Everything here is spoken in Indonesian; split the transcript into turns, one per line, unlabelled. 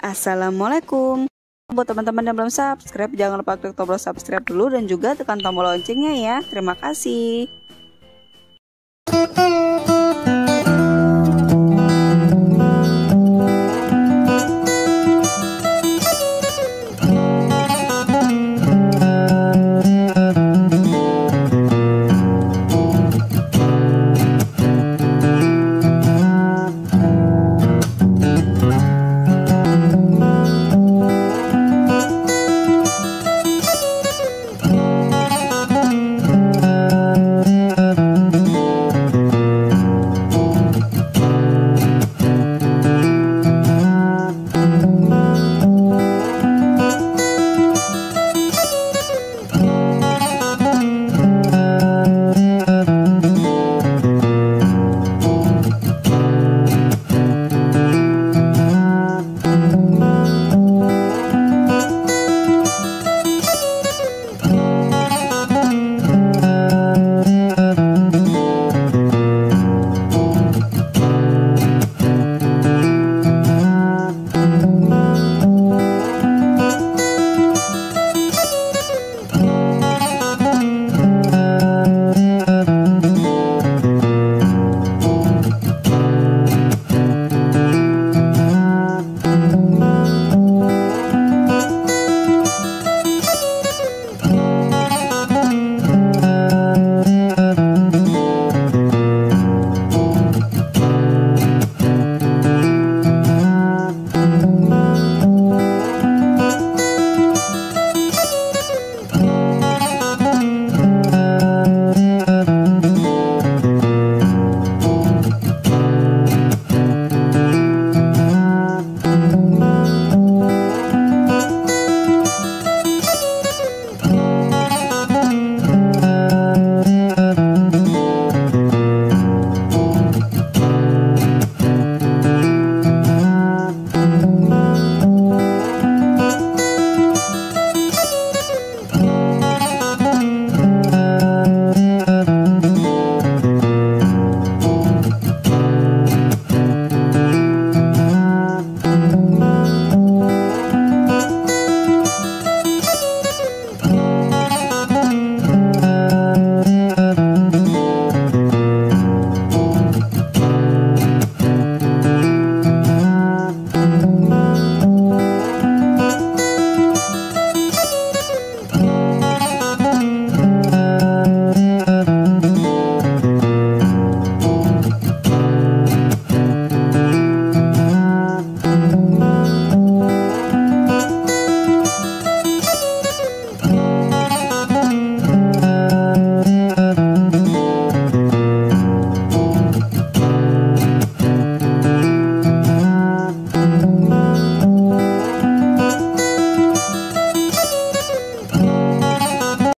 Assalamualaikum. Buat teman-teman yang belum subscribe, jangan lupa klik tombol subscribe dulu dan juga tekan tombol loncengnya ya. Terima kasih.